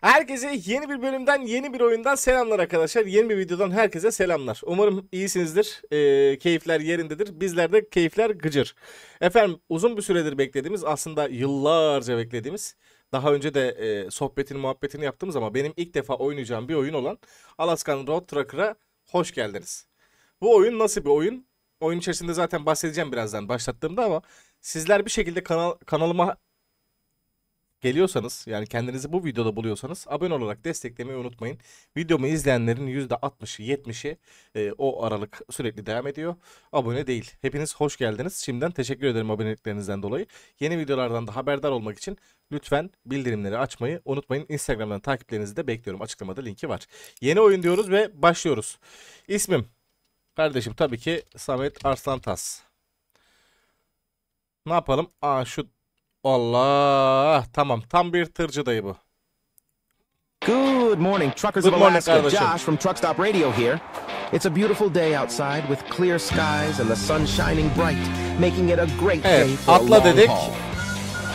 Herkese yeni bir bölümden, yeni bir oyundan selamlar arkadaşlar. Yeni bir videodan herkese selamlar. Umarım iyisinizdir, ee, keyifler yerindedir. Bizler de keyifler gıcır. Efendim uzun bir süredir beklediğimiz, aslında yıllarca beklediğimiz, daha önce de e, sohbetini muhabbetini yaptığımız ama benim ilk defa oynayacağım bir oyun olan Alaskan Road Tracker'a hoş geldiniz. Bu oyun nasıl bir oyun? Oyun içerisinde zaten bahsedeceğim birazdan başlattığımda ama sizler bir şekilde kanal, kanalıma geliyorsanız yani kendinizi bu videoda buluyorsanız abone olarak desteklemeyi unutmayın. Videomu izleyenlerin %60'ı 70'i e, o aralık sürekli devam ediyor. Abone değil. Hepiniz hoş geldiniz. Şimdiden teşekkür ederim aboneliklerinizden dolayı. Yeni videolardan da haberdar olmak için lütfen bildirimleri açmayı unutmayın. Instagram'dan takiplerinizi de bekliyorum. Açıklamada linki var. Yeni oyun diyoruz ve başlıyoruz. İsmim kardeşim tabii ki Samet Arslantas. Ne yapalım? Aa şu Allah tamam tam bir tırcı dayı bu. Good morning, truckers Good of morning, Alaska. kardeşim. Josh from Truck Stop Radio here. It's a beautiful day outside with clear skies and the sun shining bright, making it a great Evet, day for a atla long dedik. haul.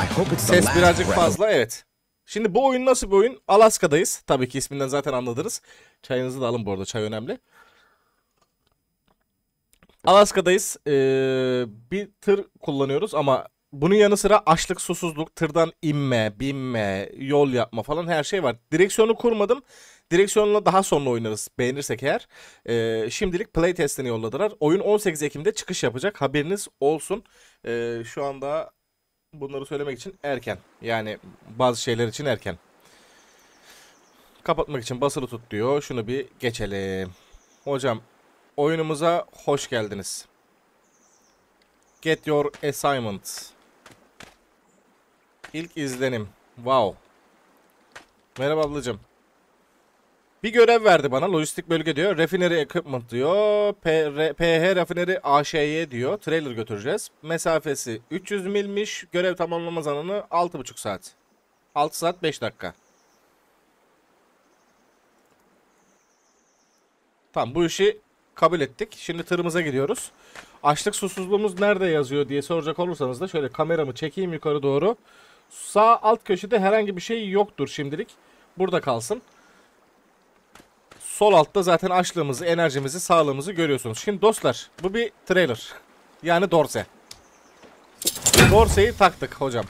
I hope it's the Ses birazcık of- fazla evet. Şimdi bu oyun nasıl bir oyun? Alaska'dayız. Tabii ki isminden zaten anladınız. Çayınızı da alın bu arada çay önemli. Alaska'dayız. Ee, bir tır kullanıyoruz ama bunun yanı sıra açlık, susuzluk, tırdan inme, binme, yol yapma falan her şey var. Direksiyonu kurmadım. Direksiyonla daha sonra oynarız beğenirsek eğer. Ee, şimdilik play testini yolladılar. Oyun 18 Ekim'de çıkış yapacak. Haberiniz olsun. Ee, şu anda bunları söylemek için erken. Yani bazı şeyler için erken. Kapatmak için basılı tut diyor. Şunu bir geçelim. Hocam oyunumuza hoş geldiniz. Get your assignment. İlk izlenim. Wow. Merhaba ablacığım. Bir görev verdi bana. Lojistik bölge diyor. Refinery equipment diyor. PH Refinery AŞY diyor. Trailer götüreceğiz. Mesafesi 300 milmiş. Görev tamamlama zamanı 6,5 saat. 6 saat 5 dakika. Tamam bu işi kabul ettik. Şimdi tırımıza gidiyoruz. Açlık susuzluğumuz nerede yazıyor diye soracak olursanız da şöyle kameramı çekeyim yukarı doğru. Sağ alt köşede herhangi bir şey yoktur şimdilik. Burada kalsın. Sol altta zaten açlığımızı, enerjimizi, sağlığımızı görüyorsunuz. Şimdi dostlar bu bir trailer. Yani dorse. Dorseyi taktık hocam.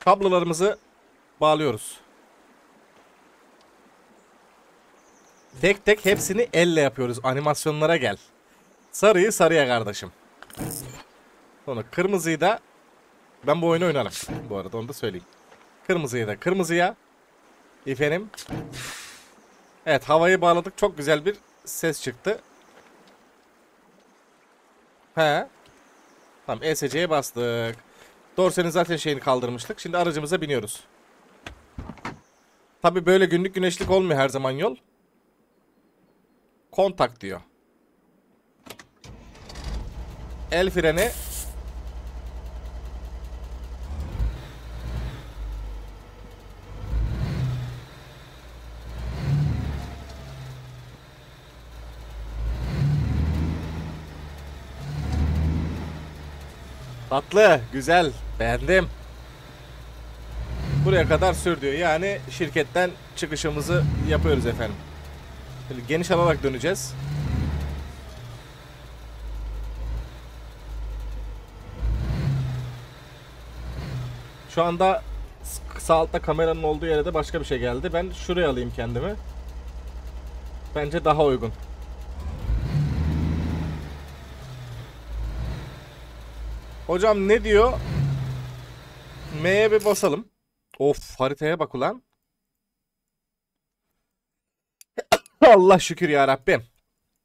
Kablolarımızı bağlıyoruz. Tek tek hepsini elle yapıyoruz. Animasyonlara gel. Sarıyı sarıya kardeşim. Sonra kırmızıyı da ben bu oyunu oynarım. Bu arada onu da söyleyeyim. Kırmızıyı da kırmızıya. Efendim. Evet havayı bağladık. Çok güzel bir ses çıktı. He. Tamam ESC'ye bastık. Dorse'nin zaten şeyini kaldırmıştık. Şimdi aracımıza biniyoruz. Tabi böyle günlük güneşlik olmuyor her zaman yol. Kontak diyor. El freni. Tatlı, güzel, beğendim. Buraya kadar sür diyor. Yani şirketten çıkışımızı yapıyoruz efendim. Şimdi geniş alarak döneceğiz. Şu anda sağ altta kameranın olduğu yere de başka bir şey geldi. Ben şuraya alayım kendimi. Bence daha uygun. Hocam ne diyor? M'ye bir basalım. Of haritaya bak ulan. Allah şükür ya Rabbim.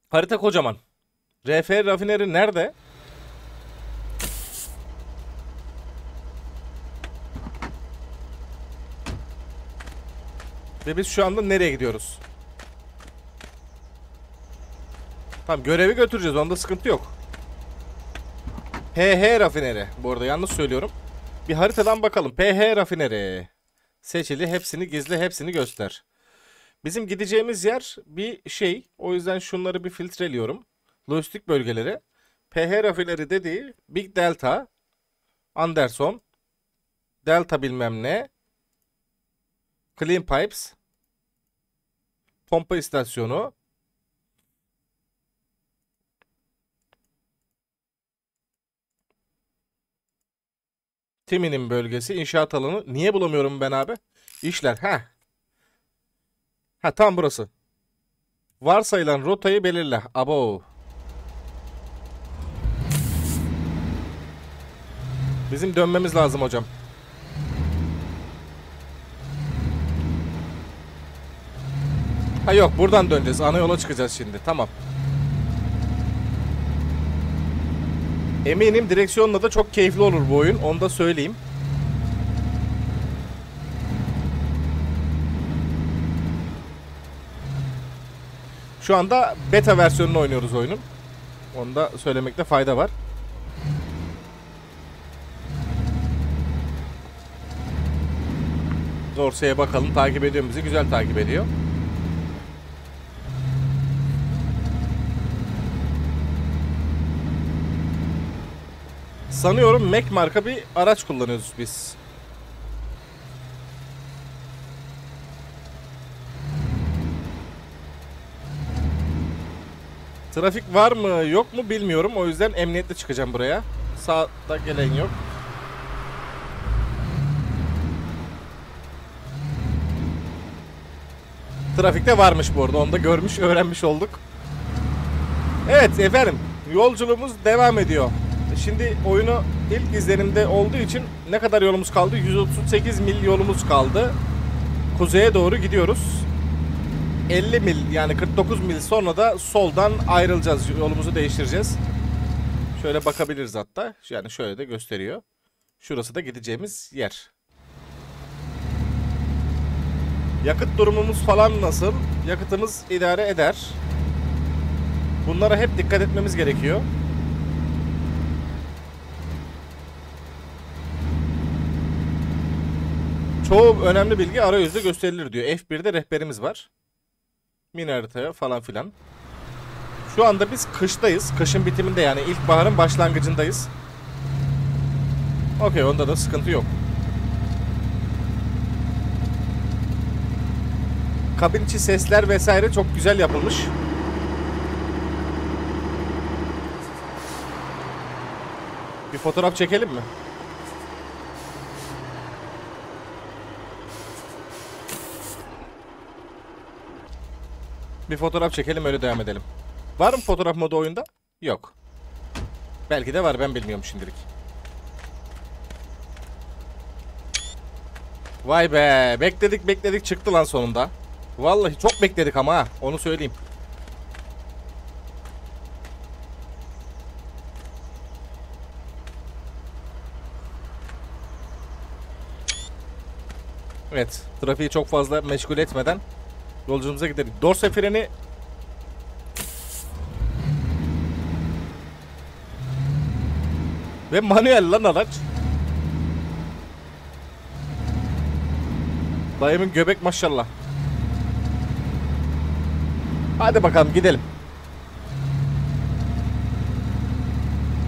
Harita kocaman. RF rafineri nerede? Ve biz şu anda nereye gidiyoruz? Tamam görevi götüreceğiz. Onda sıkıntı yok. HH rafineri. Bu arada yanlış söylüyorum. Bir haritadan bakalım. PH rafineri. Seçili. Hepsini gizli. Hepsini göster. Bizim gideceğimiz yer bir şey. O yüzden şunları bir filtreliyorum. Lojistik bölgeleri. PH rafineri dediği Big Delta, Anderson, Delta bilmem ne, Clean Pipes, pompa istasyonu, Timin'in bölgesi, inşaat alanı. Niye bulamıyorum ben abi? İşler. Ha. Ha tam burası. Varsayılan rotayı belirle. Abo. Bizim dönmemiz lazım hocam. Ha yok buradan döneceğiz. Ana yola çıkacağız şimdi. Tamam. Eminim direksiyonla da çok keyifli olur bu oyun. Onu da söyleyeyim. Şu anda beta versiyonunu oynuyoruz oyunun. Onu da söylemekte fayda var. Dorsey'e bakalım. Takip ediyor bizi? Güzel takip ediyor. Sanıyorum Mac marka bir araç kullanıyoruz biz. Trafik var mı yok mu bilmiyorum. O yüzden emniyetle çıkacağım buraya. Sağda gelen yok. Trafikte varmış bu arada. Onu da görmüş, öğrenmiş olduk. Evet efendim. Yolculuğumuz devam ediyor. Şimdi oyunu ilk izlenimde olduğu için ne kadar yolumuz kaldı? 138 mil yolumuz kaldı. Kuzeye doğru gidiyoruz. 50 mil yani 49 mil sonra da soldan ayrılacağız. Yolumuzu değiştireceğiz. Şöyle bakabiliriz hatta. Yani şöyle de gösteriyor. Şurası da gideceğimiz yer. Yakıt durumumuz falan nasıl? Yakıtımız idare eder. Bunlara hep dikkat etmemiz gerekiyor. Çoğu önemli bilgi arayüzde gösterilir diyor. F1'de rehberimiz var. Mini haritaya falan filan. Şu anda biz kıştayız. Kışın bitiminde yani ilkbaharın başlangıcındayız. Okey onda da sıkıntı yok. Kabin içi sesler vesaire çok güzel yapılmış. Bir fotoğraf çekelim mi? Bir fotoğraf çekelim öyle devam edelim. Var mı fotoğraf modu oyunda? Yok. Belki de var ben bilmiyorum şimdilik. Vay be bekledik bekledik çıktı lan sonunda. Vallahi çok bekledik ama onu söyleyeyim. Evet trafiği çok fazla meşgul etmeden Yolculuğumuza gidelim. Dorse freni Ve manuel lan araç. Dayımın göbek maşallah. Hadi bakalım gidelim.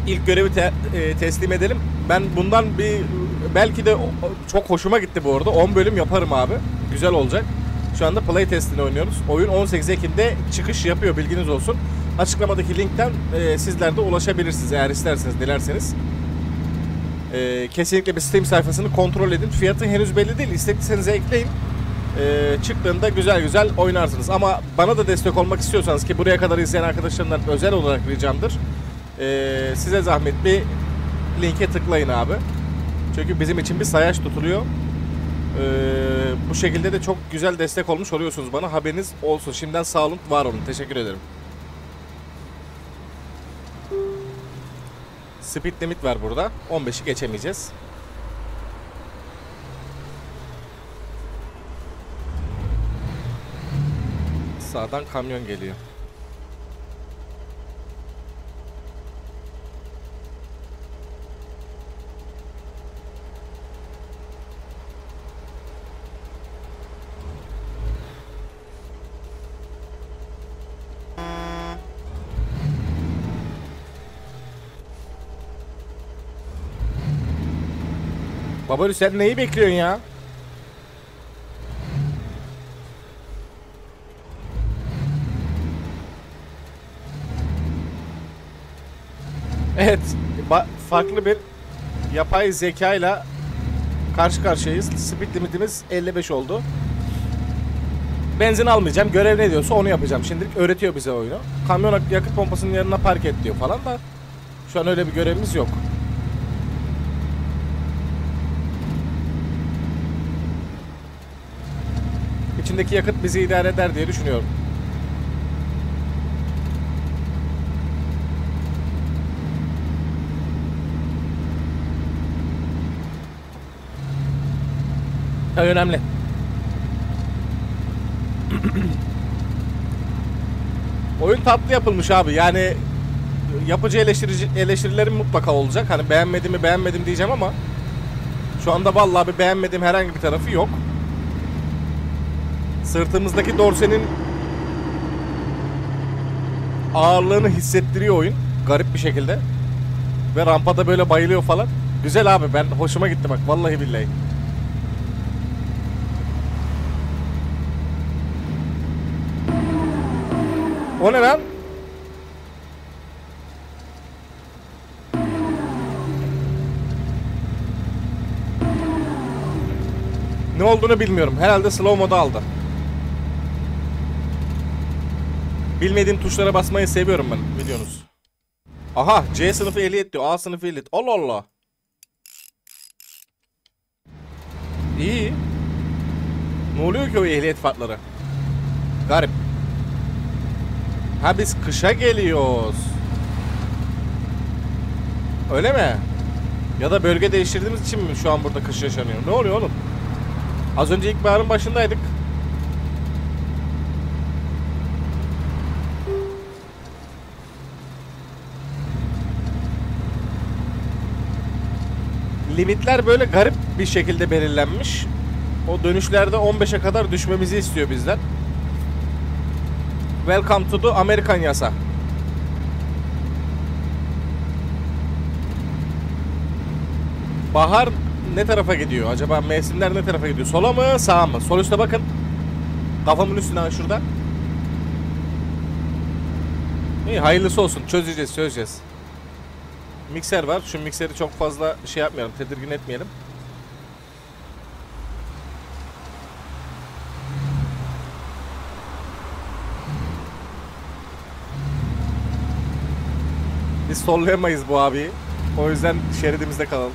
İlk görevi te- e, teslim edelim. Ben bundan bir belki de çok hoşuma gitti bu arada. 10 bölüm yaparım abi. Güzel olacak. Şu anda play testini oynuyoruz. Oyun 18 Ekim'de çıkış yapıyor bilginiz olsun. Açıklamadaki linkten e, sizler de ulaşabilirsiniz eğer isterseniz, dilerseniz. E, kesinlikle bir Steam sayfasını kontrol edin. Fiyatı henüz belli değil. İstediyseniz ekleyin. E, çıktığında güzel güzel oynarsınız. Ama bana da destek olmak istiyorsanız ki buraya kadar izleyen arkadaşlarımdan özel olarak ricamdır. E, size zahmet bir linke tıklayın abi. Çünkü bizim için bir sayaç tutuluyor. Ee, bu şekilde de çok güzel destek olmuş oluyorsunuz bana. Haberiniz olsun. Şimdiden sağ olun, var olun. Teşekkür ederim. Speed limit var burada. 15'i geçemeyeceğiz. Sağdan kamyon geliyor. Babalü sen neyi bekliyorsun ya? Evet, farklı bir yapay zekayla karşı karşıyayız. Speed limitimiz 55 oldu. Benzin almayacağım. Görev ne diyorsa onu yapacağım. Şimdilik öğretiyor bize oyunu. Kamyon yakıt pompasının yanına park et diyor falan da şu an öyle bir görevimiz yok. İçindeki yakıt bizi idare eder diye düşünüyorum. Önemli. Oyun tatlı yapılmış abi. Yani yapıcı eleştirici eleştirilerim mutlaka olacak. Hani beğenmedim mi beğenmedim diyeceğim ama şu anda vallahi bir beğenmediğim herhangi bir tarafı yok. Sırtımızdaki dorsenin ağırlığını hissettiriyor oyun. Garip bir şekilde. Ve rampada böyle bayılıyor falan. Güzel abi ben hoşuma gitti bak vallahi billahi. O ne lan? Ne olduğunu bilmiyorum. Herhalde slow moda aldı. Bilmediğim tuşlara basmayı seviyorum ben biliyorsunuz. Aha C sınıfı ehliyet diyor. A sınıfı ehliyet. Allah Allah. İyi. Ne oluyor ki o ehliyet farkları? Garip. Ha biz kışa geliyoruz. Öyle mi? Ya da bölge değiştirdiğimiz için mi şu an burada kış yaşanıyor? Ne oluyor oğlum? Az önce ilkbaharın başındaydık. Limitler böyle garip bir şekilde belirlenmiş. O dönüşlerde 15'e kadar düşmemizi istiyor bizden. Welcome to the Amerikan yasa. Bahar ne tarafa gidiyor? Acaba mevsimler ne tarafa gidiyor? Sola mı sağa mı? Sol üstte bakın. Kafamın üstüne şurada. İyi hayırlısı olsun. Çözeceğiz çözeceğiz. Mikser var. Şu mikseri çok fazla şey yapmayalım. Tedirgin etmeyelim. Biz sollayamayız bu abi. O yüzden şeridimizde kalalım.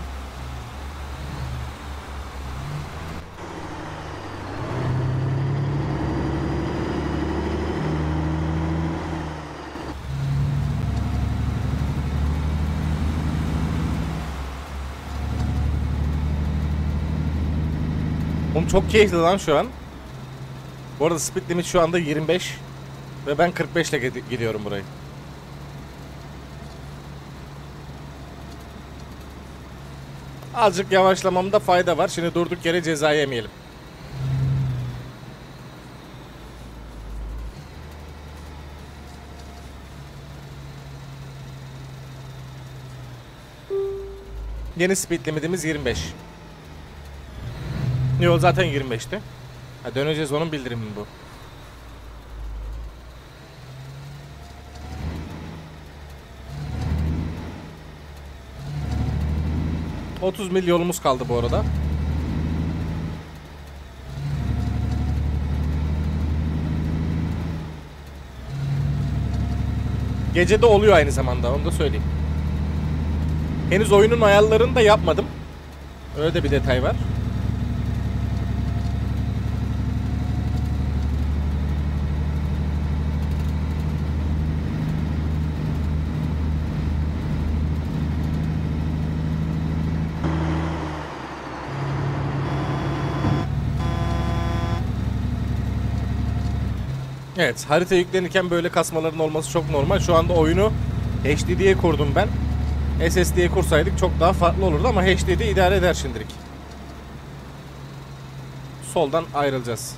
Oğlum çok keyifli lan şu an. Bu arada speed limit şu anda 25 ve ben 45 ile gidi- gidiyorum burayı. Azıcık yavaşlamamda fayda var. Şimdi durduk yere ceza yemeyelim. Yeni speed limitimiz 25. Yok zaten 25'ti. Ha, döneceğiz onun bildirimi bu. ...30 mil yolumuz kaldı bu arada. Gece de oluyor aynı zamanda onu da söyleyeyim. Henüz oyunun ayarlarını da yapmadım. Öyle de bir detay var. Evet harita yüklenirken böyle kasmaların olması çok normal. Şu anda oyunu HDD'ye kurdum ben. SSD'ye kursaydık çok daha farklı olurdu ama HDD idare eder şimdilik. Soldan ayrılacağız.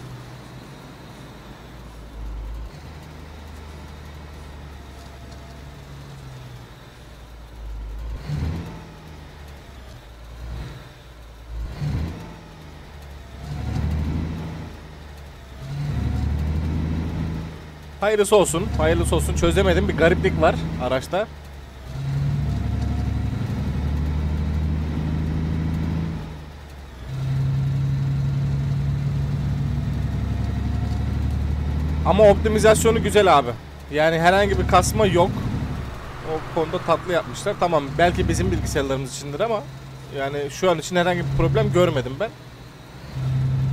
Hayırlısı olsun. Hayırlısı olsun. Çözemedim. Bir gariplik var araçta. Ama optimizasyonu güzel abi. Yani herhangi bir kasma yok. O konuda tatlı yapmışlar. Tamam belki bizim bilgisayarlarımız içindir ama yani şu an için herhangi bir problem görmedim ben.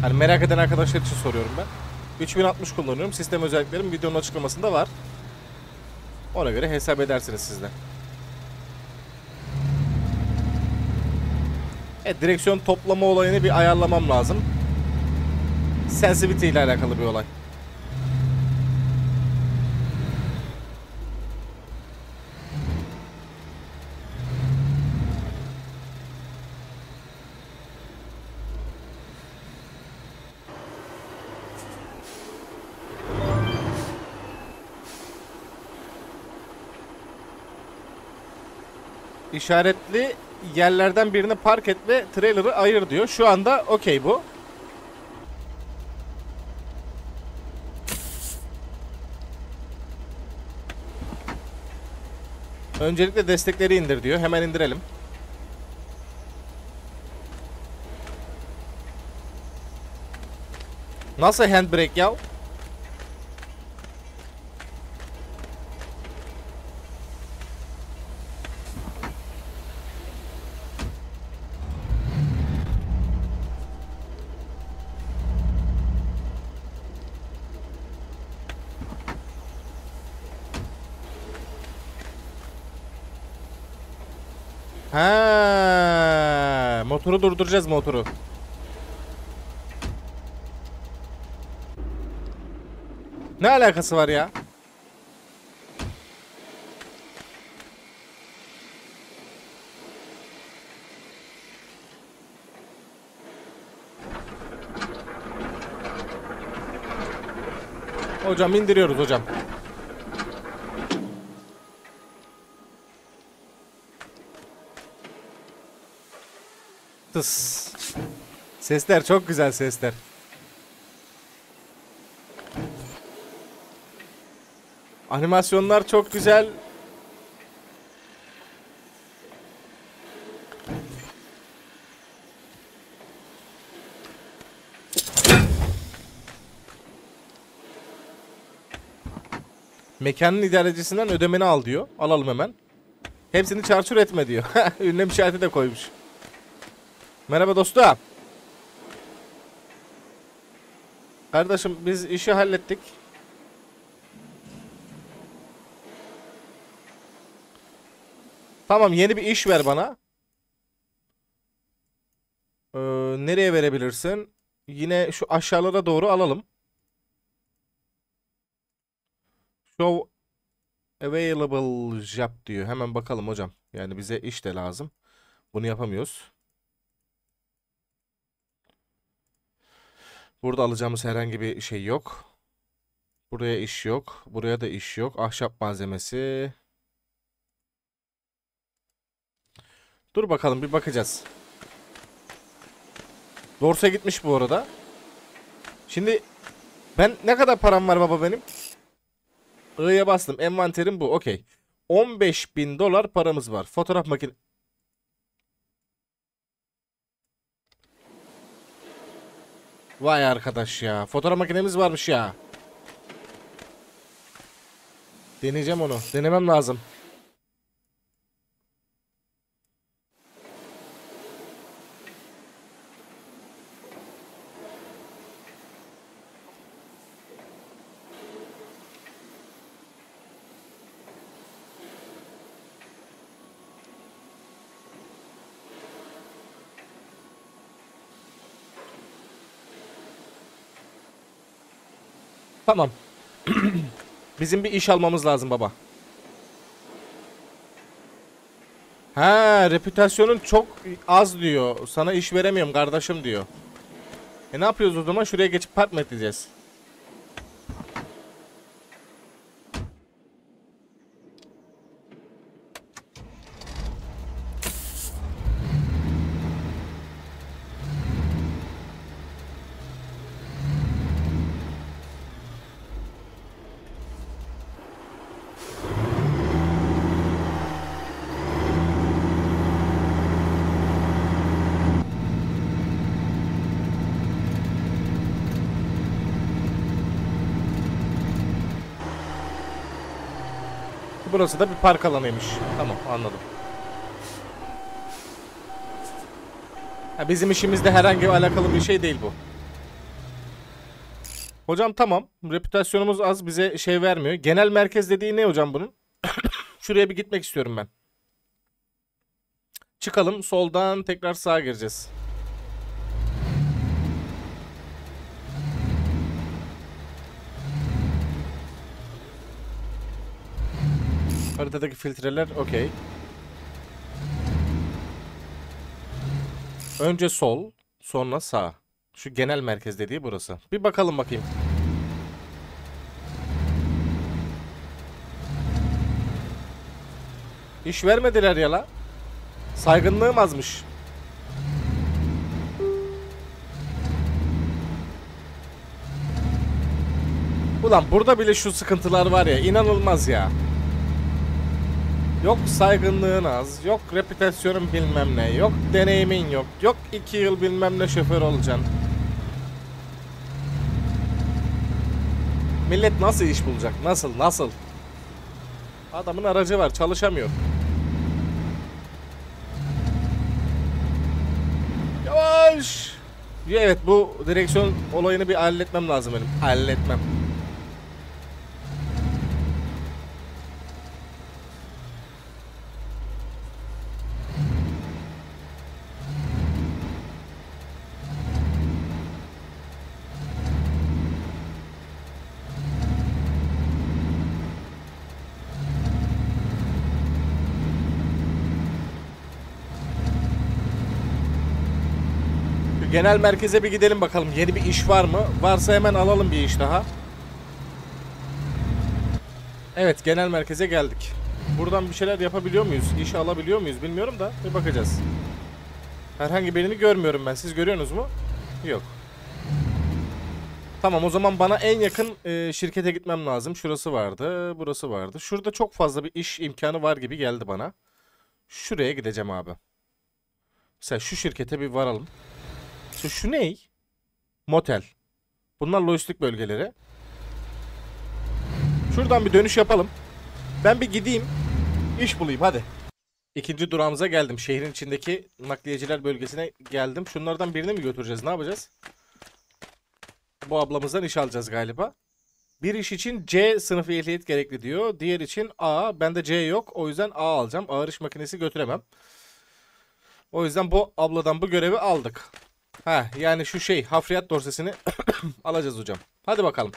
Hani merak eden arkadaşlar için soruyorum ben. 3060 kullanıyorum. Sistem özelliklerim videonun açıklamasında var. Ona göre hesap edersiniz sizler. Evet direksiyon toplama olayını bir ayarlamam lazım. Sensitivity ile alakalı bir olay. İşaretli yerlerden birini park et ve trailer'ı ayır diyor. Şu anda okey bu. Öncelikle destekleri indir diyor. Hemen indirelim. Nasıl handbrake ya? Ha, motoru durduracağız motoru. Ne alakası var ya? Hocam indiriyoruz hocam. Tıs. Sesler çok güzel sesler. Animasyonlar çok güzel. Mekanın idarecisinden ödemeni al diyor. Alalım hemen. Hepsini çarçur etme diyor. Ünlem işareti de koymuş. Merhaba dostum. Kardeşim biz işi hallettik. Tamam yeni bir iş ver bana. Ee, nereye verebilirsin? Yine şu aşağılara doğru alalım. Show available job diyor. Hemen bakalım hocam. Yani bize iş de lazım. Bunu yapamıyoruz. Burada alacağımız herhangi bir şey yok. Buraya iş yok. Buraya da iş yok. Ahşap malzemesi. Dur bakalım bir bakacağız. Dorsa gitmiş bu arada. Şimdi ben ne kadar param var baba benim? I'ya bastım. Envanterim bu. Okey. 15 bin dolar paramız var. Fotoğraf makine... Vay arkadaş ya. Fotoğraf makinemiz varmış ya. Deneyeceğim onu. Denemem lazım. Tamam. Bizim bir iş almamız lazım baba. Ha, reputasyonun çok az diyor. Sana iş veremiyorum kardeşim diyor. E ne yapıyoruz o zaman? Şuraya geçip park mı edeceğiz? Burası da bir park alanıymış. Tamam anladım. Ha, bizim işimizde herhangi alakalı bir şey değil bu. Hocam tamam. Reputasyonumuz az bize şey vermiyor. Genel merkez dediği ne hocam bunun? Şuraya bir gitmek istiyorum ben. Çıkalım. Soldan tekrar sağa gireceğiz. Haritadaki filtreler okey. Önce sol, sonra sağ. Şu genel merkez dediği burası. Bir bakalım bakayım. İş vermediler ya la. Saygınlığım azmış. Ulan burada bile şu sıkıntılar var ya inanılmaz ya. Yok saygınlığın az, yok reputasyonun bilmem ne, yok deneyimin yok, yok iki yıl bilmem ne şoför olacaksın. Millet nasıl iş bulacak? Nasıl? Nasıl? Adamın aracı var, çalışamıyor. Yavaş. Ya Evet bu direksiyon olayını bir halletmem lazım benim. Halletmem. Genel merkeze bir gidelim bakalım. Yeni bir iş var mı? Varsa hemen alalım bir iş daha. Evet genel merkeze geldik. Buradan bir şeyler yapabiliyor muyuz? İş alabiliyor muyuz bilmiyorum da bir bakacağız. Herhangi birini görmüyorum ben. Siz görüyorsunuz mu? Yok. Tamam o zaman bana en yakın e, şirkete gitmem lazım. Şurası vardı, burası vardı. Şurada çok fazla bir iş imkanı var gibi geldi bana. Şuraya gideceğim abi. Mesela şu şirkete bir varalım. Şu, şu ne? Motel. Bunlar lojistik bölgeleri. Şuradan bir dönüş yapalım. Ben bir gideyim. iş bulayım hadi. İkinci durağımıza geldim. Şehrin içindeki nakliyeciler bölgesine geldim. Şunlardan birini mi götüreceğiz? Ne yapacağız? Bu ablamızdan iş alacağız galiba. Bir iş için C sınıfı ehliyet gerekli diyor. Diğer için A. Bende C yok. O yüzden A alacağım. Ağır iş makinesi götüremem. O yüzden bu abladan bu görevi aldık. Ha yani şu şey hafriyat dorsesini alacağız hocam. Hadi bakalım.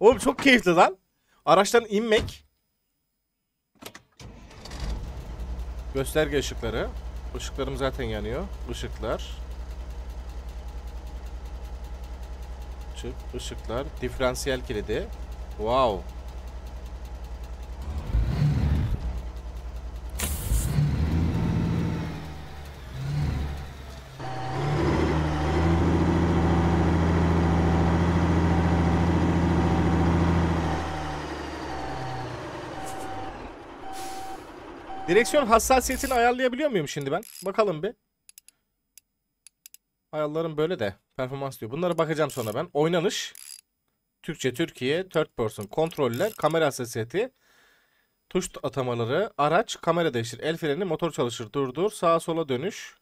Oğlum çok keyifli lan. Araçtan inmek. Gösterge ışıkları. Işıklarım zaten yanıyor. Işıklar. Işık, ışıklar. Diferansiyel kilidi. Wow. Direksiyon hassasiyetini ayarlayabiliyor muyum şimdi ben? Bakalım bir. Ayarlarım böyle de. Performans diyor. Bunlara bakacağım sonra ben. Oynanış. Türkçe, Türkiye, third person, kontroller, kamera hassasiyeti, tuş atamaları, araç, kamera değiştir, el freni, motor çalışır, durdur, sağa sola dönüş.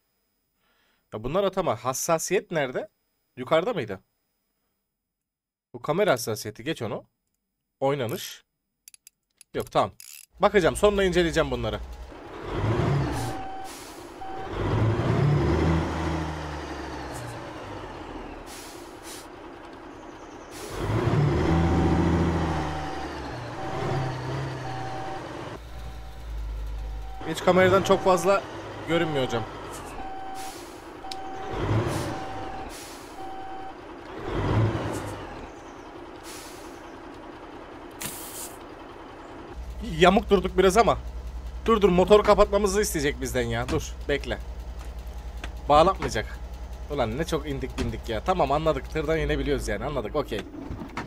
Ya bunlar atama. Hassasiyet nerede? Yukarıda mıydı? Bu kamera hassasiyeti. Geç onu. Oynanış. Yok tamam. Bakacağım. Sonra inceleyeceğim bunları. Hiç kameradan çok fazla görünmüyor hocam. Yamuk durduk biraz ama. Dur dur motoru kapatmamızı isteyecek bizden ya. Dur bekle. Bağlatmayacak. Ulan ne çok indik bindik ya. Tamam anladık. Tırdan inebiliyoruz yani. Anladık. Okey.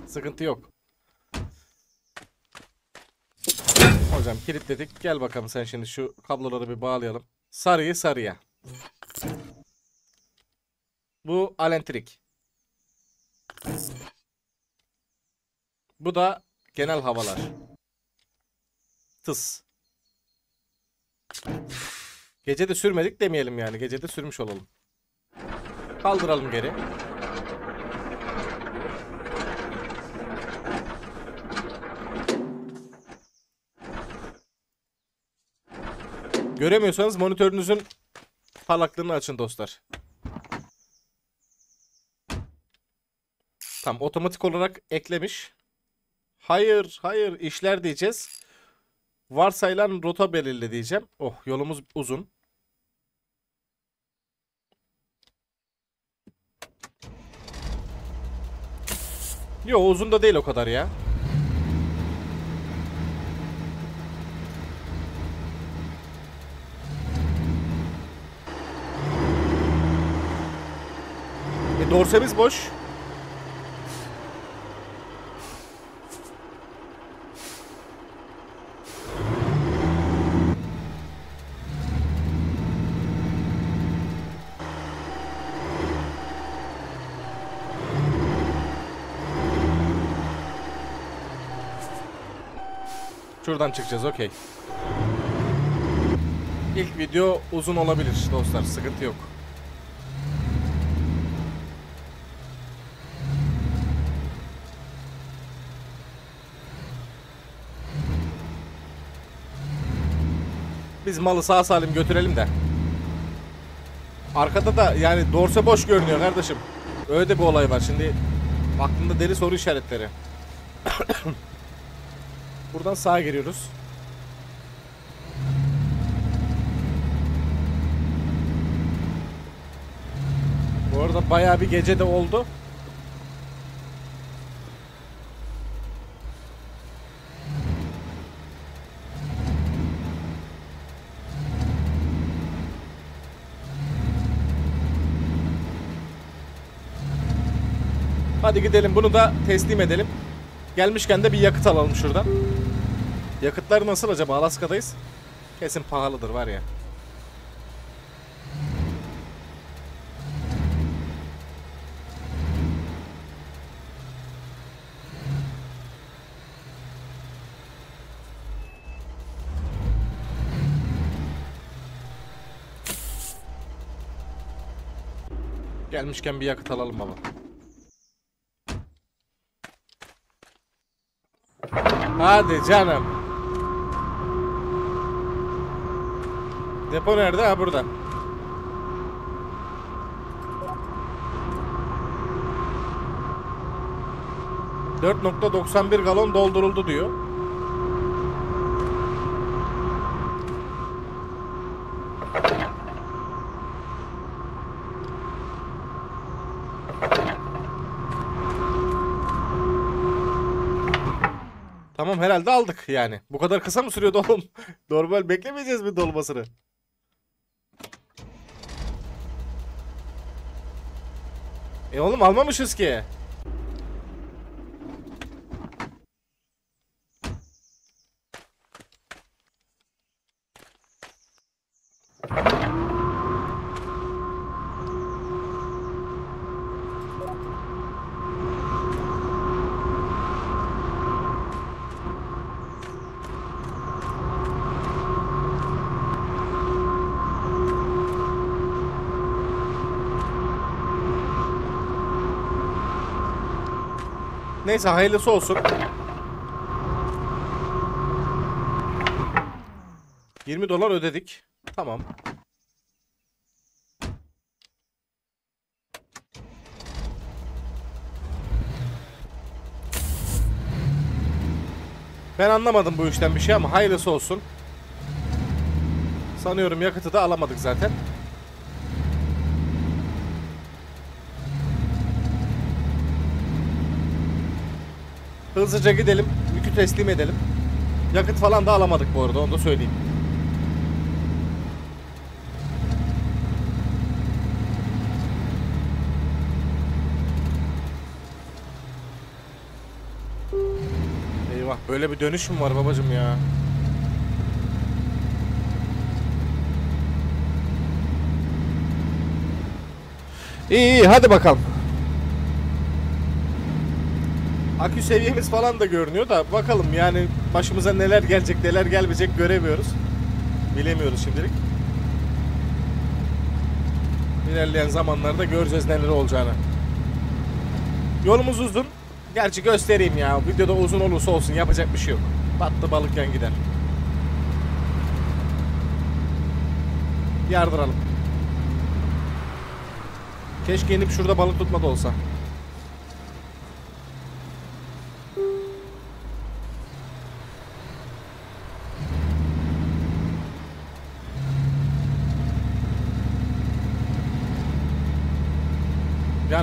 Sıkıntı yok. Hocam kilitledik. Gel bakalım sen şimdi şu kabloları bir bağlayalım. Sarıyı sarıya. Bu alentrik. Bu da genel havalar. tıs. Gece de sürmedik demeyelim yani. Gece de sürmüş olalım. Kaldıralım geri. Göremiyorsanız monitörünüzün parlaklığını açın dostlar. Tam otomatik olarak eklemiş. Hayır, hayır işler diyeceğiz. Varsayılan rota belirle diyeceğim. Oh yolumuz uzun. Yo uzun da değil o kadar ya. Dorsemiz boş. Şuradan çıkacağız okey. İlk video uzun olabilir dostlar sıkıntı yok. Biz malı sağ salim götürelim de. Arkada da yani dorse boş görünüyor kardeşim. Öyle de bir olay var. Şimdi aklımda deli soru işaretleri. Buradan sağa giriyoruz. Bu arada bayağı bir gece de oldu. Hadi gidelim bunu da teslim edelim. Gelmişken de bir yakıt alalım şuradan. Yakıtlar nasıl acaba? Alaska'dayız. Kesin pahalıdır var ya. Gelmişken bir yakıt alalım baba. Hadi canım. Depo nerede? Ha burada. ...4.91 galon dolduruldu diyor. Tamam herhalde aldık yani. Bu kadar kısa mı sürüyordu oğlum? Normal beklemeyeceğiz mi dolmasını? E oğlum almamışız ki. Neyse hayırlısı olsun. 20 dolar ödedik. Tamam. Ben anlamadım bu işten bir şey ama hayırlısı olsun. Sanıyorum yakıtı da alamadık zaten. Hızlıca gidelim. Yükü teslim edelim. Yakıt falan da alamadık bu arada onu da söyleyeyim. Eyvah böyle bir dönüş mü var babacım ya? İyi iyi hadi bakalım. Akü seviyemiz falan da görünüyor da bakalım yani başımıza neler gelecek neler gelmeyecek göremiyoruz. Bilemiyoruz şimdilik. İlerleyen zamanlarda göreceğiz neler olacağını. Yolumuz uzun. Gerçi göstereyim ya. Videoda uzun olursa olsun yapacak bir şey yok. Battı balık yan gider. Yardıralım. Keşke inip şurada balık tutma da olsa.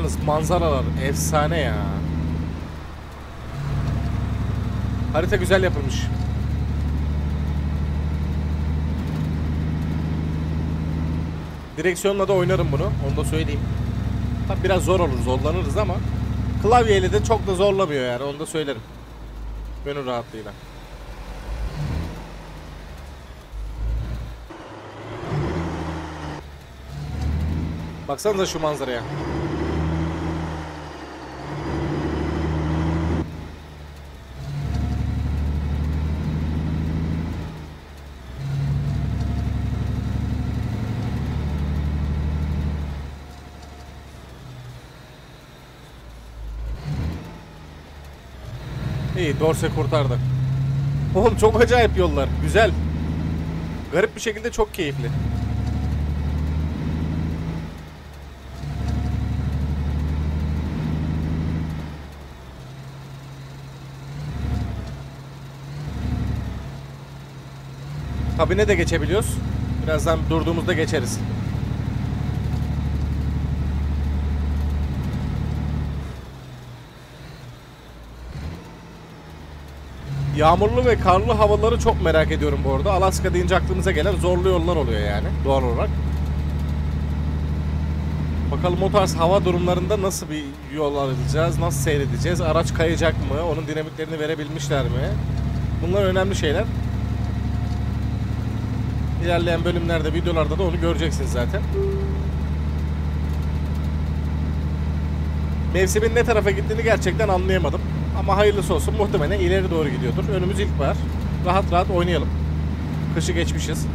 Yalnız manzaralar efsane ya. Harita güzel yapılmış. Direksiyonla da oynarım bunu. Onu da söyleyeyim. Tabi biraz zor olur, zorlanırız ama klavyeyle de çok da zorlamıyor yani. Onu da söylerim. Gönül rahatlığıyla. Baksanıza şu manzaraya. İyi Dorse kurtardı. Oğlum çok acayip yollar. Güzel. Garip bir şekilde çok keyifli. Kabine de geçebiliyoruz. Birazdan durduğumuzda geçeriz. Yağmurlu ve karlı havaları çok merak ediyorum bu arada. Alaska deyince aklımıza gelen zorlu yollar oluyor yani doğal olarak. Bakalım o tarz hava durumlarında nasıl bir yol alacağız, nasıl seyredeceğiz, araç kayacak mı, onun dinamiklerini verebilmişler mi? Bunlar önemli şeyler. İlerleyen bölümlerde, videolarda da onu göreceksiniz zaten. Mevsimin ne tarafa gittiğini gerçekten anlayamadım. Ama hayırlısı olsun muhtemelen ileri doğru gidiyordur. Önümüz ilkbahar. Rahat rahat oynayalım. Kışı geçmişiz.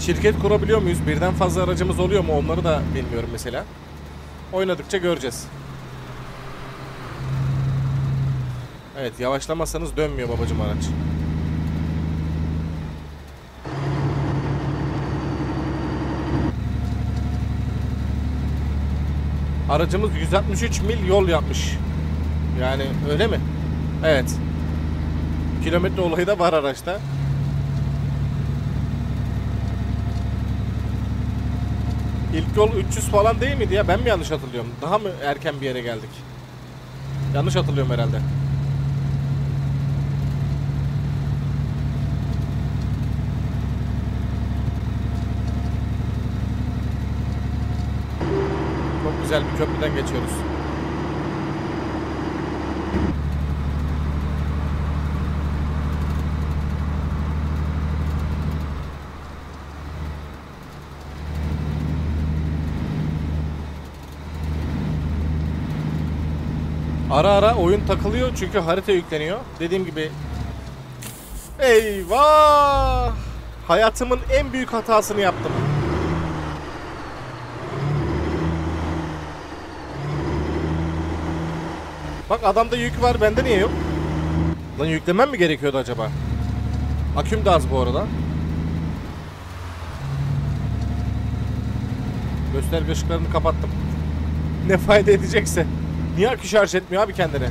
Şirket kurabiliyor muyuz? Birden fazla aracımız oluyor mu? Onları da bilmiyorum mesela. Oynadıkça göreceğiz. Evet yavaşlamazsanız dönmüyor babacım araç. Aracımız 163 mil yol yapmış. Yani öyle mi? Evet. Kilometre olayı da var araçta. İlk yol 300 falan değil miydi ya? Ben mi yanlış hatırlıyorum? Daha mı erken bir yere geldik? Yanlış hatırlıyorum herhalde. Köprüden geçiyoruz. Ara ara oyun takılıyor çünkü harita yükleniyor. Dediğim gibi Eyvah! Hayatımın en büyük hatasını yaptım. Bak adamda yük var bende niye yok? Lan yüklemem mi gerekiyordu acaba? Aküm de az bu arada. Gösterge ışıklarını kapattım. Ne fayda edecekse. Niye akü şarj etmiyor abi kendine?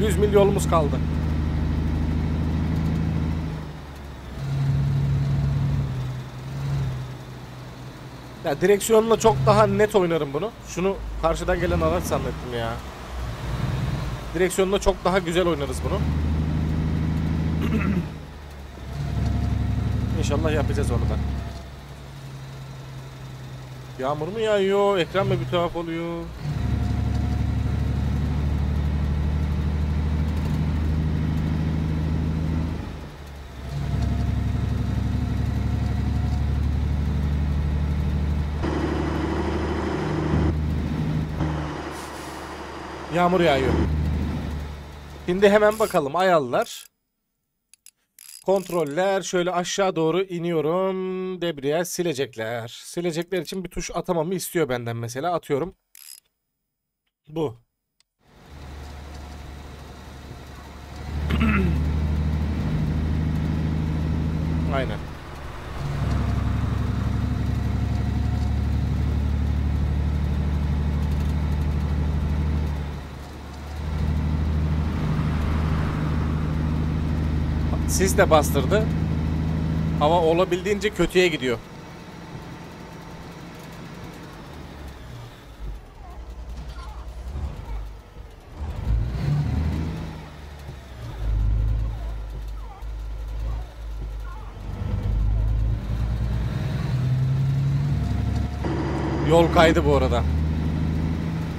Yüz mil yolumuz kaldı. Ya direksiyonla çok daha net oynarım bunu. Şunu karşıdan gelen araç zannettim ya. Direksiyonla çok daha güzel oynarız bunu. İnşallah yapacağız onu. Yağmur mu yağıyor? Ekran mı bir tuhaf oluyor? Yağmur yağıyor. Şimdi hemen bakalım ayarlar. Kontroller şöyle aşağı doğru iniyorum. Debriyaj silecekler. Silecekler için bir tuş atamamı istiyor benden mesela. Atıyorum. Bu. Aynen. Sis de bastırdı. Hava olabildiğince kötüye gidiyor. Yol kaydı bu arada.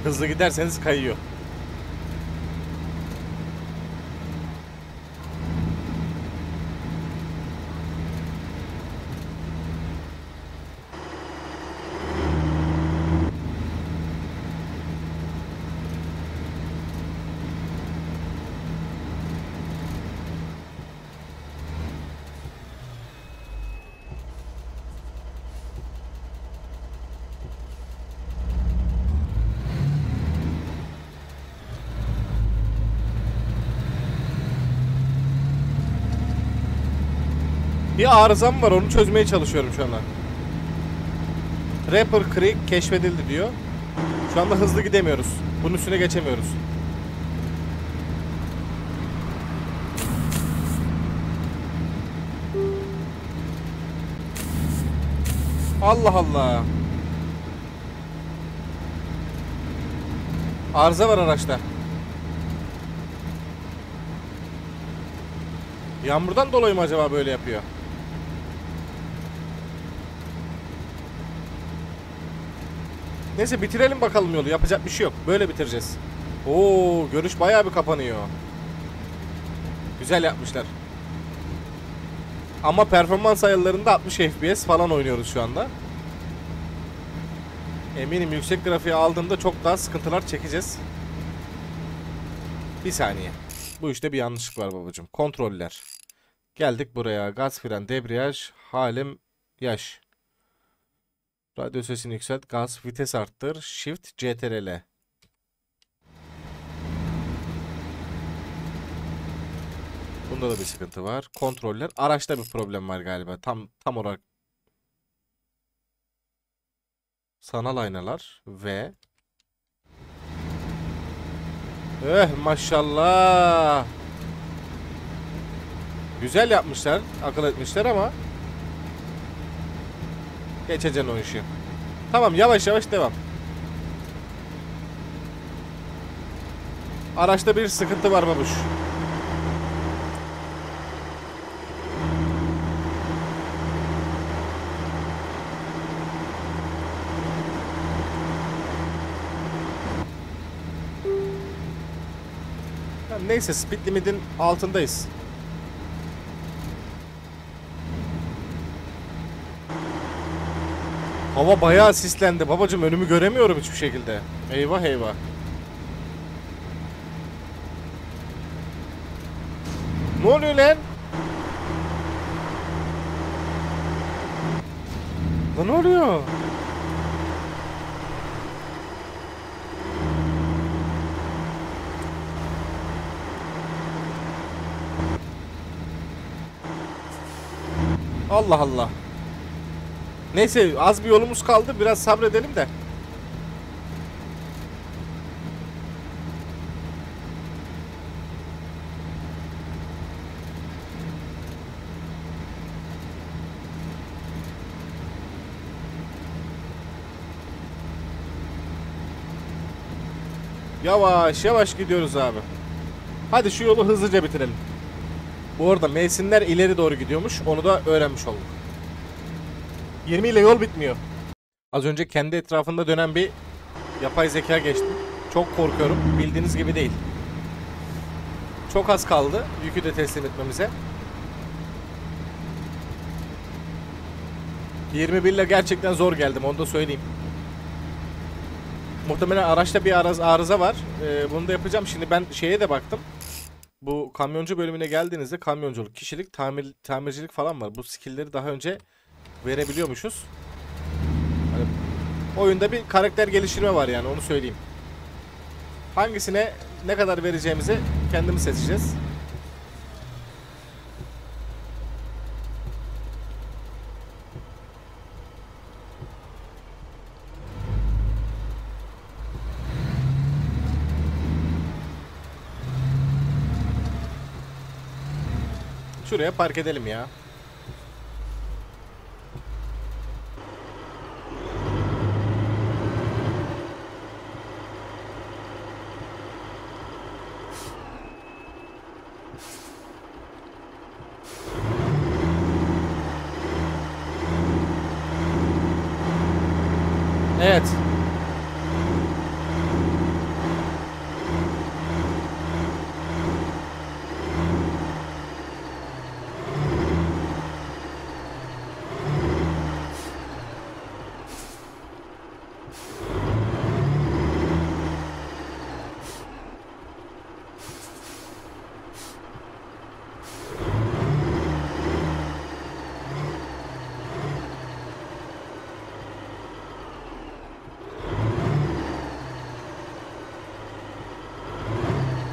Hızlı giderseniz kayıyor. Arızam var onu çözmeye çalışıyorum şu anda. Rapper Creek keşfedildi diyor. Şu anda hızlı gidemiyoruz. Bunun üstüne geçemiyoruz. Allah Allah. Arıza var araçta. Yağmurdan dolayı mı acaba böyle yapıyor? Neyse bitirelim bakalım yolu. Yapacak bir şey yok. Böyle bitireceğiz. Oo, görüş bayağı bir kapanıyor. Güzel yapmışlar. Ama performans ayarlarında 60 FPS falan oynuyoruz şu anda. Eminim yüksek grafiği aldığımda çok daha sıkıntılar çekeceğiz. Bir saniye. Bu işte bir yanlışlık var babacığım. Kontroller. Geldik buraya. Gaz fren, debriyaj, halim, yaş. Radyo sesini yükselt. Gaz, vites arttır. Shift, CTRL. Bunda da bir sıkıntı var. Kontroller. Araçta bir problem var galiba. Tam tam olarak. Sanal aynalar ve Eh maşallah. Güzel yapmışlar, akıl etmişler ama geçeceksin o işi. Tamam yavaş yavaş devam. Araçta bir sıkıntı var babuş. Neyse speed limitin altındayız. Hava bayağı sislendi. Babacım önümü göremiyorum hiçbir şekilde. Eyvah eyvah. Ne oluyor lan? Lan ne oluyor? Allah Allah. Neyse az bir yolumuz kaldı. Biraz sabredelim de. Yavaş yavaş gidiyoruz abi. Hadi şu yolu hızlıca bitirelim. Bu arada mevsimler ileri doğru gidiyormuş. Onu da öğrenmiş olduk. 20 ile yol bitmiyor. Az önce kendi etrafında dönen bir yapay zeka geçtim. Çok korkuyorum. Bildiğiniz gibi değil. Çok az kaldı yükü de teslim etmemize. 21 ile gerçekten zor geldim onu da söyleyeyim. Muhtemelen araçta bir arız, arıza var. Ee, bunu da yapacağım. Şimdi ben şeye de baktım. Bu kamyoncu bölümüne geldiğinizde kamyonculuk, kişilik, tamir, tamircilik falan var. Bu skill'leri daha önce verebiliyormuşuz. Hani oyunda bir karakter geliştirme var yani onu söyleyeyim. Hangisine ne kadar vereceğimizi kendimiz seçeceğiz. Şuraya park edelim ya. Evet.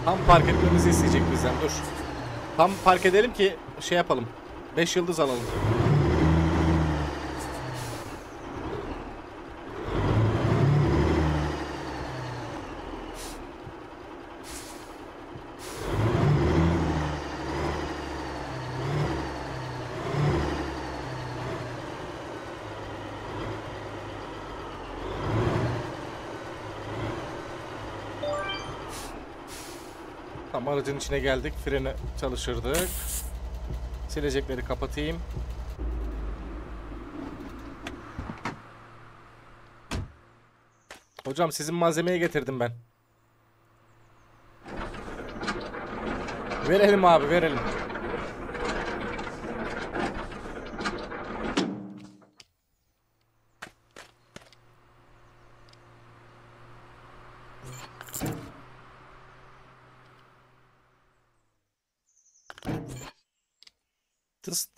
Tam park etmemizi isteyecek bizden. Dur. Tam park edelim ki şey yapalım. 5 yıldız alalım. Tam aracın içine geldik. Freni çalıştırdık. Silecekleri kapatayım. Hocam sizin malzemeyi getirdim ben. Verelim abi verelim. Tıst.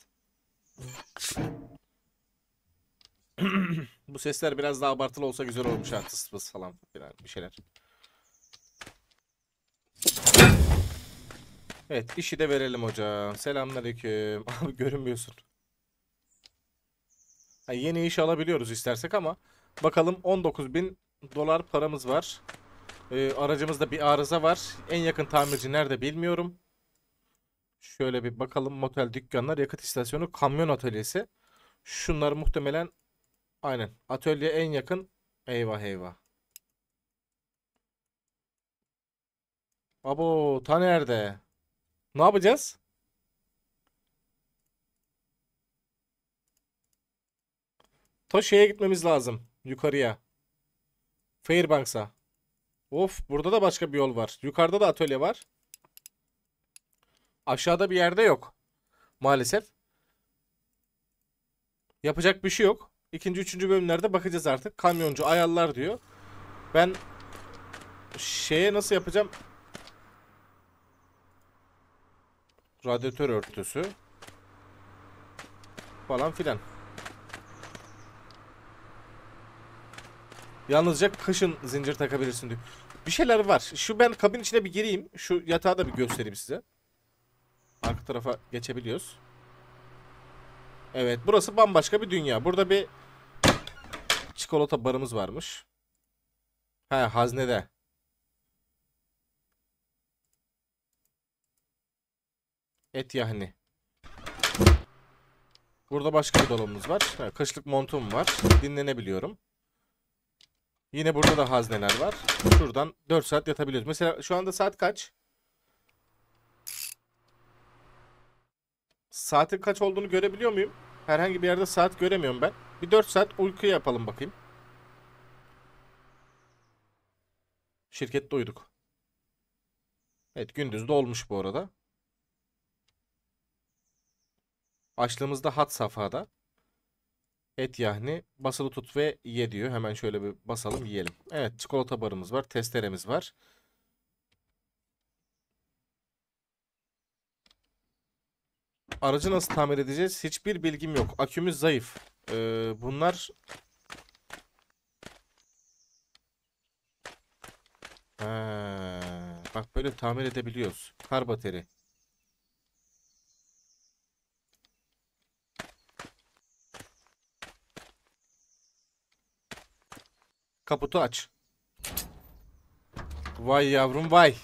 Bu sesler biraz daha abartılı olsa güzel olmuş pıs falan filan bir şeyler. Evet işi de verelim hocam. Selamünaleyküm. Abi görünmüyorsun. Ha, yeni iş alabiliyoruz istersek ama bakalım 19.000 dolar paramız var. Ee, aracımızda bir arıza var. En yakın tamirci nerede bilmiyorum. Şöyle bir bakalım motel, dükkanlar, yakıt istasyonu, kamyon atölyesi. Şunlar muhtemelen aynen. Atölye en yakın. Eyvah eyvah. Abo ta nerede? Ne yapacağız? Ta şeye gitmemiz lazım. Yukarıya. Fairbanks'a. Of burada da başka bir yol var. Yukarıda da atölye var. Aşağıda bir yerde yok. Maalesef. Yapacak bir şey yok. İkinci, üçüncü bölümlerde bakacağız artık. Kamyoncu ayarlar diyor. Ben şeye nasıl yapacağım? Radyatör örtüsü. Falan filan. Yalnızca kışın zincir takabilirsin diyor. Bir şeyler var. Şu ben kabin içine bir gireyim. Şu yatağı da bir göstereyim size. Arka tarafa geçebiliyoruz. Evet, burası bambaşka bir dünya. Burada bir çikolata barımız varmış. Ha, haznede. Et yahni. Burada başka bir dolabımız var. Ha, kışlık montum var. Dinlenebiliyorum. Yine burada da hazneler var. Şuradan 4 saat yatabiliyoruz. Mesela şu anda saat kaç? Saatin kaç olduğunu görebiliyor muyum? Herhangi bir yerde saat göremiyorum ben. Bir 4 saat uyku yapalım bakayım. Şirkette uyuduk. Evet gündüz de olmuş bu arada. Açlığımız da hat safhada. Et yahni basılı tut ve ye diyor. Hemen şöyle bir basalım yiyelim. Evet çikolata barımız var. Testeremiz var. Aracı nasıl tamir edeceğiz? Hiçbir bilgim yok. Akümüz zayıf. Ee, bunlar Ha, bak böyle tamir edebiliyoruz. Kar bateri. Kaputu aç. Vay yavrum vay.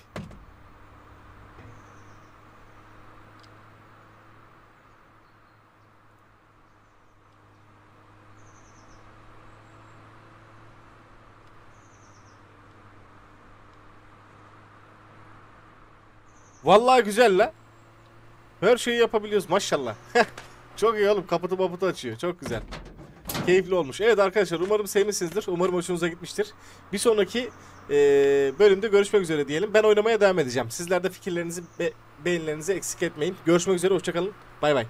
Vallahi güzel la. Her şeyi yapabiliyoruz maşallah. Çok iyi oğlum kaputu maputu açıyor. Çok güzel. Keyifli olmuş. Evet arkadaşlar umarım sevmişsinizdir. Umarım hoşunuza gitmiştir. Bir sonraki eee, bölümde görüşmek üzere diyelim. Ben oynamaya devam edeceğim. Sizler de fikirlerinizi ve beğenilerinizi eksik etmeyin. Görüşmek üzere. Hoşçakalın. Bay bay.